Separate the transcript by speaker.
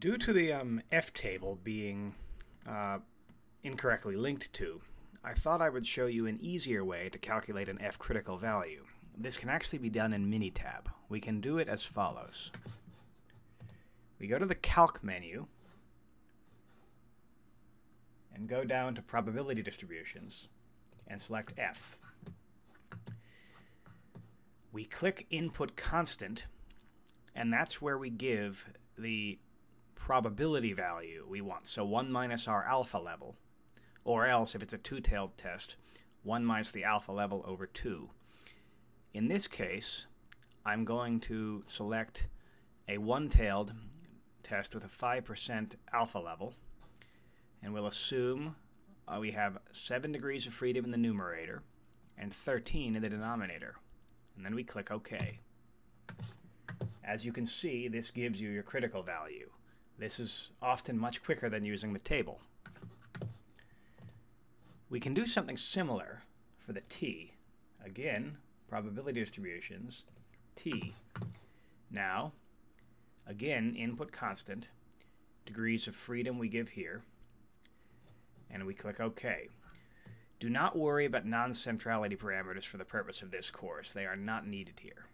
Speaker 1: Due to the um, F table being uh, incorrectly linked to, I thought I would show you an easier way to calculate an F critical value. This can actually be done in Minitab. We can do it as follows. We go to the Calc menu and go down to Probability Distributions and select F. We click Input Constant, and that's where we give the probability value we want. So 1 minus our alpha level, or else if it's a two-tailed test, 1 minus the alpha level over 2. In this case, I'm going to select a one-tailed test with a 5% alpha level, and we'll assume uh, we have 7 degrees of freedom in the numerator and 13 in the denominator. And then we click OK. As you can see, this gives you your critical value. This is often much quicker than using the table. We can do something similar for the t. Again, probability distributions, t. Now, again, input constant, degrees of freedom we give here, and we click OK. Do not worry about non-centrality parameters for the purpose of this course. They are not needed here.